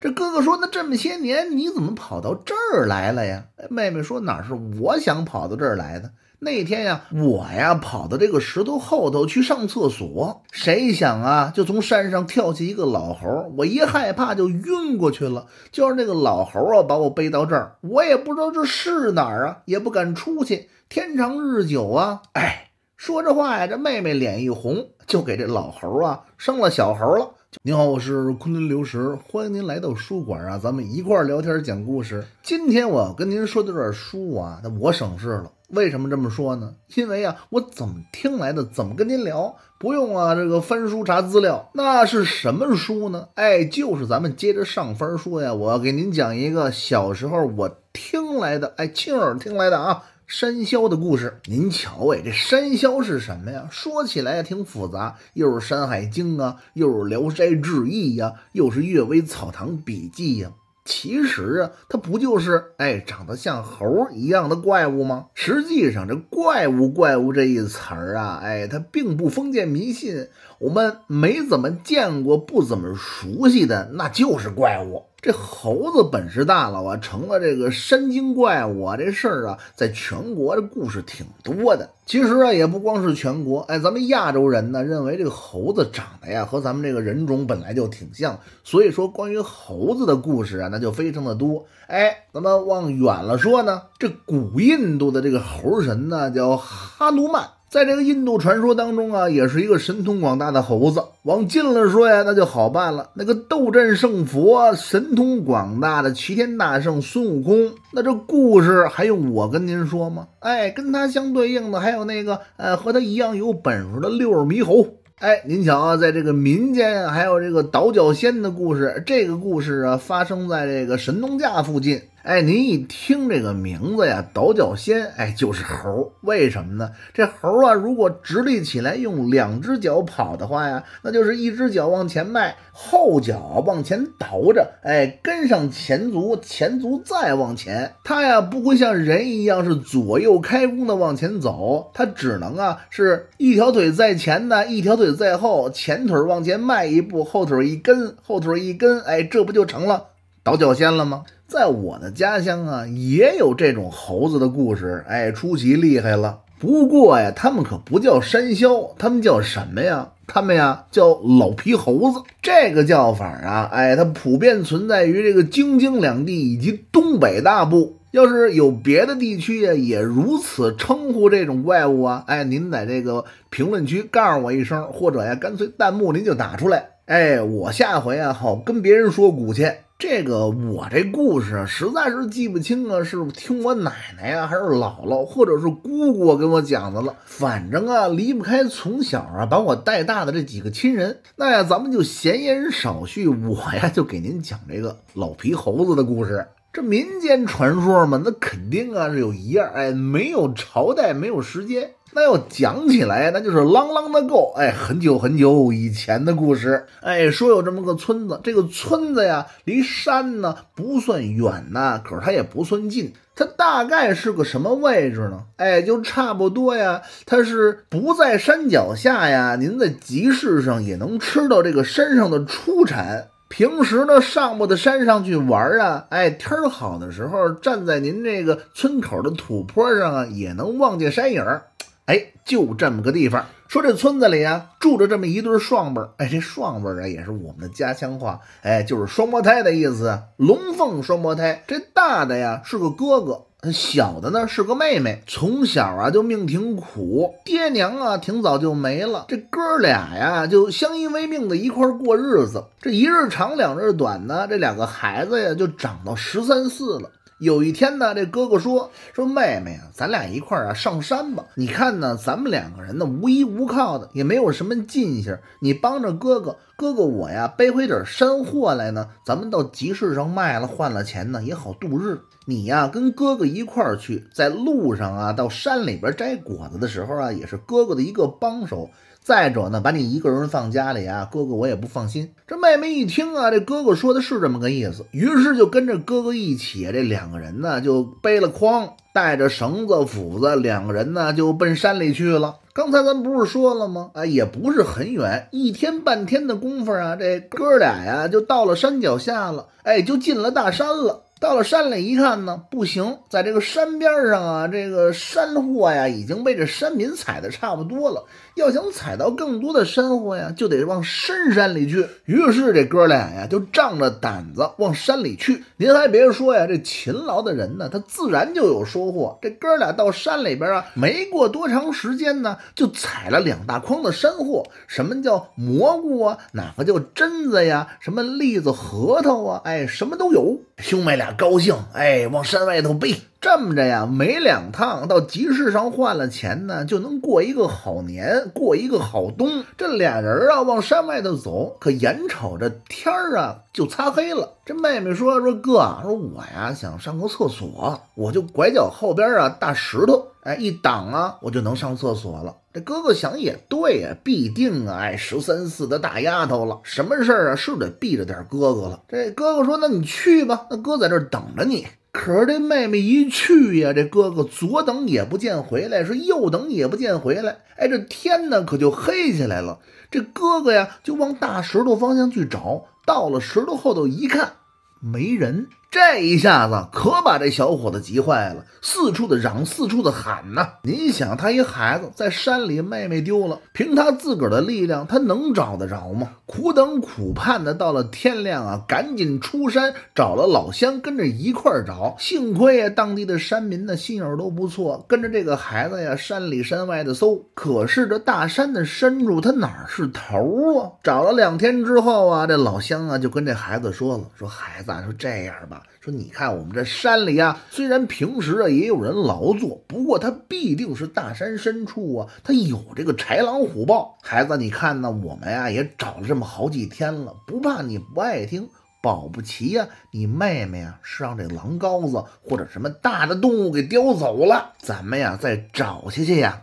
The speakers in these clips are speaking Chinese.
这哥哥说：“那这么些年你怎么跑到这儿来了呀？”妹妹说：“哪是我想跑到这儿来的？那天呀，我呀跑到这个石头后头去上厕所，谁想啊，就从山上跳下一个老猴，我一害怕就晕过去了。就让那个老猴啊，把我背到这儿，我也不知道这是哪儿啊，也不敢出去。天长日久啊，哎，说这话呀，这妹妹脸一红，就给这老猴啊生了小猴了。”您好，我是昆仑流石，欢迎您来到书馆啊，咱们一块儿聊天讲故事。今天我要跟您说的这本书啊，那我省事了。为什么这么说呢？因为啊，我怎么听来的，怎么跟您聊，不用啊，这个翻书查资料，那是什么书呢？哎，就是咱们接着上番说呀，我要给您讲一个小时候我听来的，哎，亲耳听来的啊。山魈的故事，您瞧哎，这山魈是什么呀？说起来挺复杂，又是《山海经》啊，又是《聊斋志异》呀，又是《阅微草堂笔记》呀。其实啊，它不就是哎长得像猴一样的怪物吗？实际上，这“怪物”“怪物”这一词儿啊，哎，它并不封建迷信。我们没怎么见过、不怎么熟悉的，那就是怪物。这猴子本事大了啊，成了这个山精怪物啊！这事儿啊，在全国的故事挺多的。其实啊，也不光是全国，哎，咱们亚洲人呢，认为这个猴子长得呀，和咱们这个人种本来就挺像，所以说关于猴子的故事啊，那就非常的多。哎，咱们往远了说呢，这古印度的这个猴神呢，叫哈努曼。在这个印度传说当中啊，也是一个神通广大的猴子。往近了说呀，那就好办了。那个斗战胜佛、神通广大的齐天大圣孙悟空，那这故事还用我跟您说吗？哎，跟他相对应的还有那个呃，和他一样有本事的六耳猕猴。哎，您瞧啊，在这个民间还有这个倒脚仙的故事。这个故事啊，发生在这个神农架附近。哎，您一听这个名字呀，倒脚仙，哎，就是猴。为什么呢？这猴啊，如果直立起来用两只脚跑的话呀，那就是一只脚往前迈，后脚往前倒着，哎，跟上前足，前足再往前。它呀，不会像人一样是左右开弓的往前走，它只能啊，是一条腿在前呢，一条腿在后，前腿往前迈一步，后腿一跟，后腿一跟，哎，这不就成了倒脚仙了吗？在我的家乡啊，也有这种猴子的故事，哎，出奇厉害了。不过呀，他们可不叫山魈，他们叫什么呀？他们呀叫老皮猴子。这个叫法啊，哎，它普遍存在于这个京津两地以及东北大部。要是有别的地区呀，也如此称呼这种怪物啊，哎，您在这个评论区告诉我一声，或者呀，干脆弹幕您就打出来，哎，我下回啊好跟别人说古去。这个我这故事实在是记不清啊，是听我奶奶呀，还是姥姥，或者是姑姑跟我讲的了。反正啊，离不开从小啊把我带大的这几个亲人。那呀，咱们就闲言少叙，我呀就给您讲这个老皮猴子的故事。这民间传说嘛，那肯定啊是有一样，哎，没有朝代，没有时间。那要讲起来，那就是啷啷的够，哎，很久很久以前的故事，哎，说有这么个村子，这个村子呀，离山呢不算远呐，可是它也不算近，它大概是个什么位置呢？哎，就差不多呀，它是不在山脚下呀，您在集市上也能吃到这个山上的出产，平时呢上不得山上去玩啊，哎，天好的时候，站在您这个村口的土坡上啊，也能望见山影儿。哎，就这么个地方。说这村子里啊，住着这么一对双辈儿。哎，这双辈儿啊，也是我们的家乡话，哎，就是双胞胎的意思。龙凤双胞胎，这大的呀是个哥哥，小的呢是个妹妹。从小啊就命挺苦，爹娘啊挺早就没了。这哥俩呀就相依为命的一块过日子。这一日长两日短呢，这两个孩子呀就长到十三四了。有一天呢，这哥哥说：“说妹妹啊，咱俩一块儿啊上山吧。你看呢，咱们两个人呢无依无靠的，也没有什么进项。你帮着哥哥，哥哥我呀背回点山货来呢，咱们到集市上卖了，换了钱呢也好度日。你呀跟哥哥一块儿去，在路上啊到山里边摘果子的时候啊，也是哥哥的一个帮手。再者呢，把你一个人放家里啊，哥哥我也不放心。这妹妹一听啊，这哥哥说的是这么个意思，于是就跟着哥哥一起，这两个人呢就背了筐，带着绳子、斧子，两个人呢就奔山里去了。刚才咱不是说了吗？啊，也不是很远，一天半天的功夫啊，这哥俩呀就到了山脚下了，哎，就进了大山了。到了山里一看呢，不行，在这个山边上啊，这个山货呀已经被这山民采的差不多了。要想采到更多的山货呀，就得往深山里去。于是这哥俩呀就仗着胆子往山里去。您还别说呀，这勤劳的人呢，他自然就有收获。这哥俩到山里边啊，没过多长时间呢，就采了两大筐的山货。什么叫蘑菇啊？哪个叫榛子呀？什么栗子、核桃啊？哎，什么都有。兄妹俩高兴，哎，往山外头背。这么着呀，每两趟到集市上换了钱呢，就能过一个好年，过一个好冬。这俩人啊，往山外头走，可眼瞅着天儿啊就擦黑了。这妹妹说：“说哥，说我呀想上个厕所，我就拐角后边啊大石头，哎一挡啊，我就能上厕所了。”这哥哥想也对呀，必定啊，哎十三四的大丫头了，什么事儿啊是得避着点哥哥了。这哥哥说：“那你去吧，那哥在这儿等着你。”可是这妹妹一去呀，这哥哥左等也不见回来，说右等也不见回来。哎，这天呢可就黑起来了。这哥哥呀就往大石头方向去找，到了石头后头一看，没人。这一下子可把这小伙子急坏了，四处的嚷，四处的喊呐！你想，他一孩子在山里，妹妹丢了，凭他自个儿的力量，他能找得着吗？苦等苦盼的，到了天亮啊，赶紧出山找了老乡，跟着一块儿找。幸亏啊，当地的山民呢心眼都不错，跟着这个孩子呀，山里山外的搜。可是这大山的深处，他哪是头啊？找了两天之后啊，这老乡啊就跟这孩子说了：“说孩子，啊说这样吧。”说你看我们这山里啊，虽然平时啊也有人劳作，不过他必定是大山深处啊，他有这个豺狼虎豹。孩子，你看呢，我们呀也找了这么好几天了，不怕你不爱听，保不齐呀，你妹妹啊是让这狼羔子或者什么大的动物给叼走了，咱们呀再找下去呀，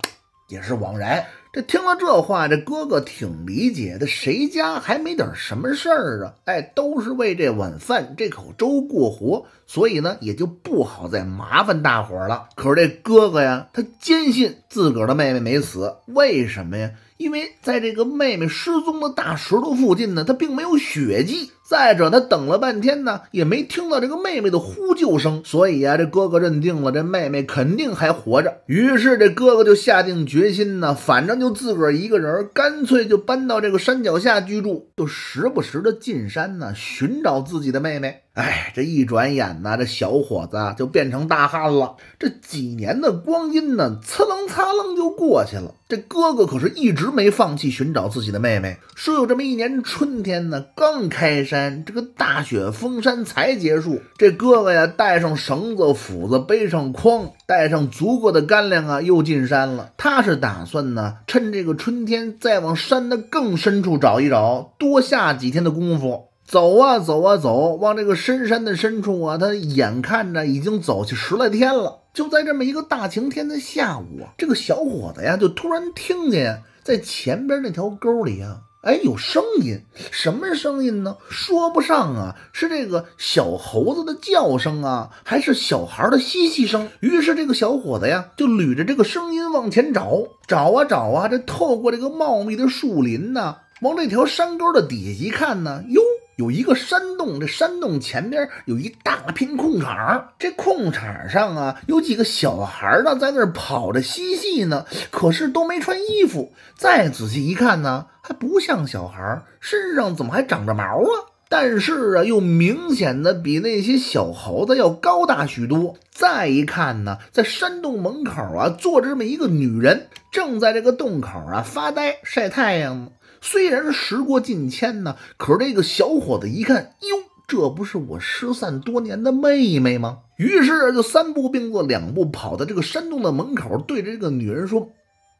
也是枉然。这听了这话，这哥哥挺理解的。谁家还没点什么事儿啊？哎，都是为这碗饭、这口粥过活，所以呢，也就不好再麻烦大伙了。可是这哥哥呀，他坚信自个儿的妹妹没死，为什么呀？因为在这个妹妹失踪的大石头附近呢，他并没有血迹。再者，他等了半天呢，也没听到这个妹妹的呼救声，所以啊，这哥哥认定了这妹妹肯定还活着。于是，这哥哥就下定决心呢，反正就自个儿一个人，干脆就搬到这个山脚下居住，就时不时的进山呢，寻找自己的妹妹。哎，这一转眼呢，这小伙子就变成大汉了。这几年的光阴呢，呲楞擦楞就过去了。这哥哥可是一直没放弃寻找自己的妹妹。说有这么一年春天呢，刚开山，这个大雪封山才结束。这哥哥呀，带上绳子、斧子，背上筐，带上足够的干粮啊，又进山了。他是打算呢，趁这个春天再往山的更深处找一找，多下几天的功夫。走啊走啊走，往这个深山的深处啊，他眼看着已经走去十来天了。就在这么一个大晴天的下午，这个小伙子呀，就突然听见在前边那条沟里啊，哎，有声音。什么声音呢？说不上啊，是这个小猴子的叫声啊，还是小孩的嬉戏声？于是这个小伙子呀，就捋着这个声音往前找，找啊找啊，这透过这个茂密的树林呢，往这条山沟的底下一看呢，哟。有一个山洞，这山洞前边有一大片空场，这空场上啊，有几个小孩呢，在那儿跑着嬉戏呢，可是都没穿衣服。再仔细一看呢，还不像小孩，身上怎么还长着毛啊？但是啊，又明显的比那些小猴子要高大许多。再一看呢，在山洞门口啊，坐着这么一个女人，正在这个洞口啊发呆晒太阳呢。虽然时过境迁呢，可是这个小伙子一看，哟，这不是我失散多年的妹妹吗？于是就三步并作两步跑到这个山洞的门口，对着这个女人说：“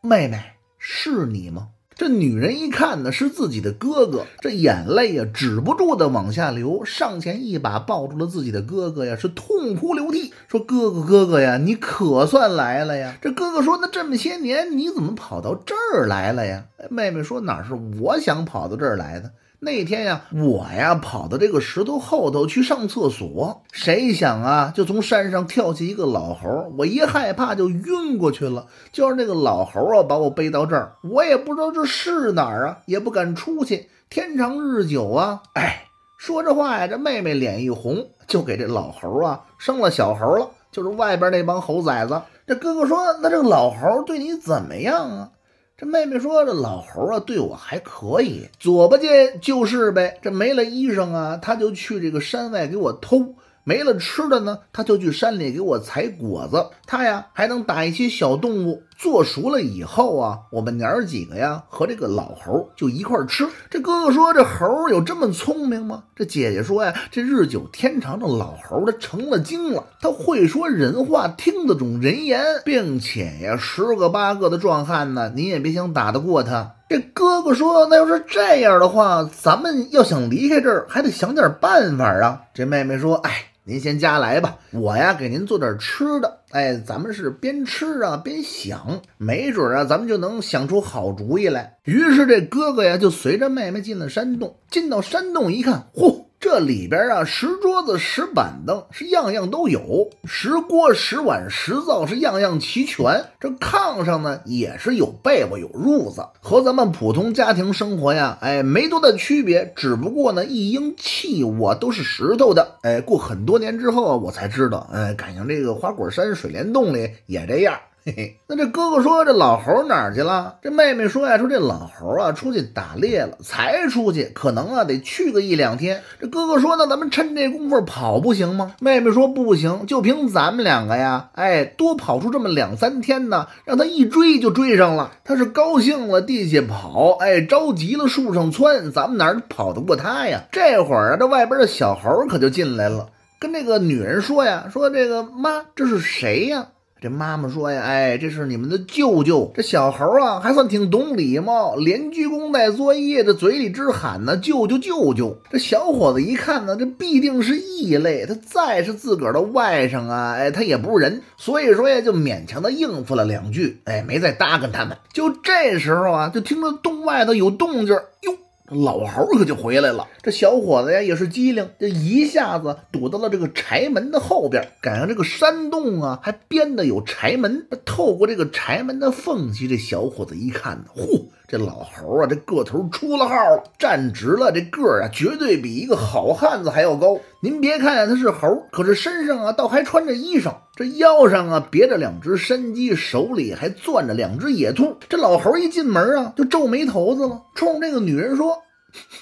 妹妹，是你吗？”这女人一看呢，是自己的哥哥，这眼泪呀止不住的往下流，上前一把抱住了自己的哥哥呀，是痛哭流涕，说：“哥哥，哥哥呀，你可算来了呀！”这哥哥说：“那这么些年你怎么跑到这儿来了呀？”妹妹说：“哪是我想跑到这儿来的。”那天呀，我呀跑到这个石头后头去上厕所，谁想啊，就从山上跳下一个老猴，我一害怕就晕过去了。就是那个老猴啊，把我背到这儿，我也不知道这是哪儿啊，也不敢出去。天长日久啊，哎，说这话呀，这妹妹脸一红，就给这老猴啊生了小猴了，就是外边那帮猴崽子。这哥哥说，那这个老猴对你怎么样啊？这妹妹说：“这老猴啊，对我还可以，左巴见就是呗。这没了衣裳啊，他就去这个山外给我偷。”没了吃的呢，他就去山里给我采果子。他呀还能打一些小动物，做熟了以后啊，我们娘儿几个呀和这个老猴就一块吃。这哥哥说：“这猴有这么聪明吗？”这姐姐说：“呀，这日久天长，这老猴他成了精了，他会说人话，听得懂人言，并且呀，十个八个的壮汉呢，你也别想打得过他。”这哥哥说：“那要是这样的话，咱们要想离开这儿，还得想点办法啊。”这妹妹说：“哎。”您先家来吧，我呀给您做点吃的。哎，咱们是边吃啊边想，没准啊咱们就能想出好主意来。于是这哥哥呀就随着妹妹进了山洞。进到山洞一看，嚯！这里边啊，石桌子、石板凳是样样都有，石锅、石碗、石灶是样样齐全。这炕上呢，也是有被窝、有褥子，和咱们普通家庭生活呀，哎，没多大区别。只不过呢，一应器物都是石头的。哎，过很多年之后，我才知道，哎，赶上这个花果山水帘洞里也这样。嘿嘿，那这哥哥说这老猴哪儿去了？这妹妹说呀，说这老猴啊出去打猎了，才出去，可能啊得去个一两天。这哥哥说，那咱们趁这功夫跑不行吗？妹妹说不行，就凭咱们两个呀，哎，多跑出这么两三天呢，让他一追就追上了。他是高兴了地下跑，哎，着急了树上窜，咱们哪跑得过他呀？这会儿啊，这外边的小猴可就进来了，跟这个女人说呀，说这个妈，这是谁呀？这妈妈说呀，哎，这是你们的舅舅。这小猴啊，还算挺懂礼貌，连鞠躬带作揖，这嘴里直喊呢，舅舅舅舅。这小伙子一看呢，这必定是异类，他再是自个儿的外甥啊，哎，他也不是人，所以说呀，就勉强的应付了两句，哎，没再搭跟他们。就这时候啊，就听着洞外头有动静，哟。老猴可就回来了，这小伙子呀也是机灵，这一下子躲到了这个柴门的后边。赶上这个山洞啊，还编的有柴门。透过这个柴门的缝隙，这小伙子一看，嚯，这老猴啊，这个头出了号了，站直了，这个儿啊，绝对比一个好汉子还要高。您别看他是猴，可是身上啊，倒还穿着衣裳，这腰上啊别着两只山鸡，手里还攥着两只野兔。这老猴一进门啊，就皱眉头子了，冲这个女人说：“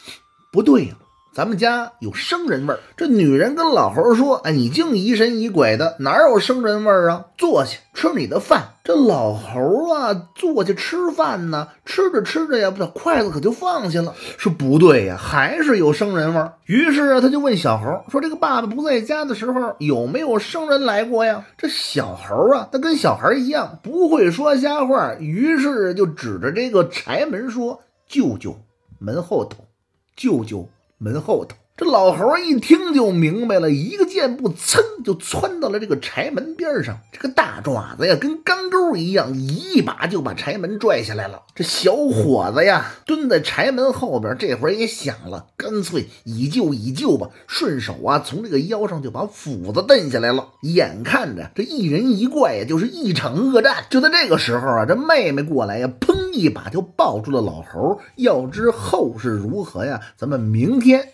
不对呀。”咱们家有生人味儿，这女人跟老猴说：“哎，你净疑神疑鬼的，哪有生人味儿啊？坐下吃你的饭。”这老猴啊，坐下吃饭呢，吃着吃着呀，把筷子可就放下了，说：“不对呀，还是有生人味儿。”于是啊他就问小猴说：“这个爸爸不在家的时候，有没有生人来过呀？”这小猴啊，他跟小孩一样，不会说瞎话，于是就指着这个柴门说：“舅舅，门后头，舅舅。”门后头，这老猴一听就明白了，一个箭步噌就窜到了这个柴门边上，这个大爪子呀跟钢钩一样，一把就把柴门拽下来了。这小伙子呀蹲在柴门后边，这会儿也想了，干脆以救以救吧，顺手啊从这个腰上就把斧子蹬下来了。眼看着这一人一怪呀，就是一场恶战。就在这个时候啊，这妹妹过来呀，砰一把就抱住了老猴。要知后事如何呀，咱们明天。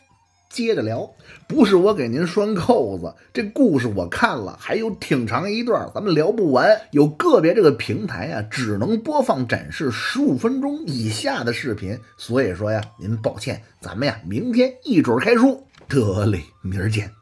接着聊，不是我给您拴扣子，这故事我看了，还有挺长一段，咱们聊不完。有个别这个平台啊，只能播放展示十五分钟以下的视频，所以说呀，您抱歉，咱们呀，明天一准开书，得嘞，明儿见。